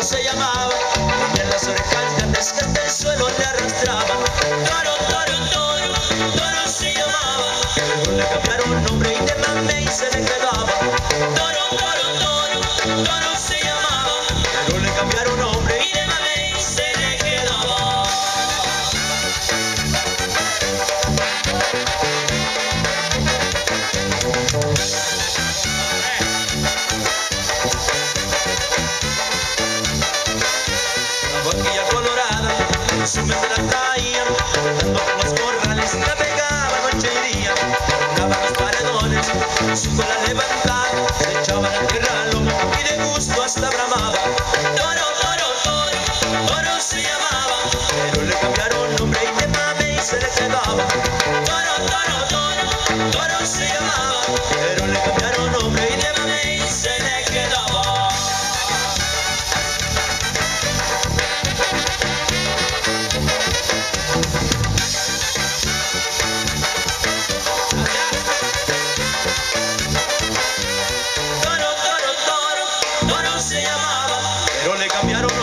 toro se llamaba y en las orejas grandes que hasta el suelo le arrastraba. Toro, toro, toro, toro se llamaba. Le cambiaron nombre y de y se le quedaba. Su cola levanta cambiaron